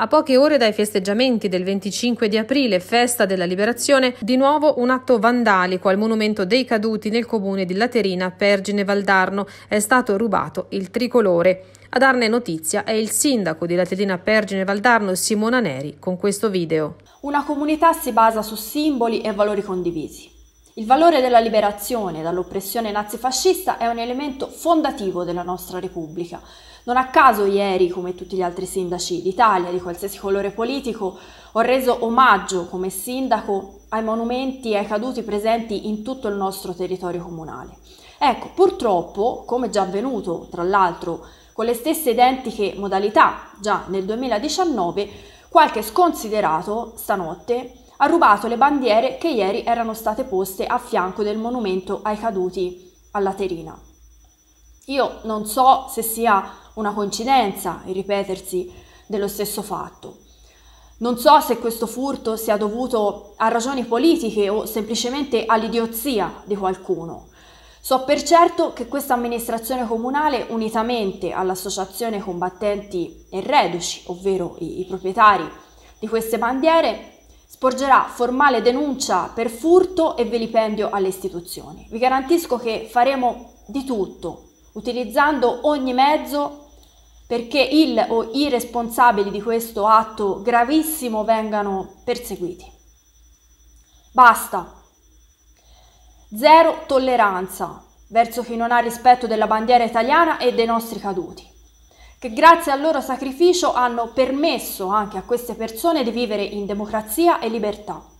A poche ore dai festeggiamenti del 25 di aprile, festa della liberazione, di nuovo un atto vandalico al monumento dei caduti nel comune di Laterina, Pergine Valdarno. È stato rubato il tricolore. A darne notizia è il sindaco di Laterina Pergine Valdarno, Simona Neri, con questo video. Una comunità si basa su simboli e valori condivisi. Il valore della liberazione dall'oppressione nazifascista è un elemento fondativo della nostra Repubblica. Non a caso ieri, come tutti gli altri sindaci d'Italia di qualsiasi colore politico, ho reso omaggio come sindaco ai monumenti e ai caduti presenti in tutto il nostro territorio comunale. Ecco, purtroppo, come già avvenuto tra l'altro con le stesse identiche modalità già nel 2019, qualche sconsiderato stanotte ha rubato le bandiere che ieri erano state poste a fianco del monumento ai caduti a Laterina. Io non so se sia una coincidenza il ripetersi dello stesso fatto. Non so se questo furto sia dovuto a ragioni politiche o semplicemente all'idiozia di qualcuno. So per certo che questa amministrazione comunale, unitamente all'associazione combattenti e reduci, ovvero i, i proprietari di queste bandiere, sporgerà formale denuncia per furto e vilipendio alle istituzioni. Vi garantisco che faremo di tutto, utilizzando ogni mezzo perché il o i responsabili di questo atto gravissimo vengano perseguiti. Basta. Zero tolleranza verso chi non ha rispetto della bandiera italiana e dei nostri caduti che grazie al loro sacrificio hanno permesso anche a queste persone di vivere in democrazia e libertà.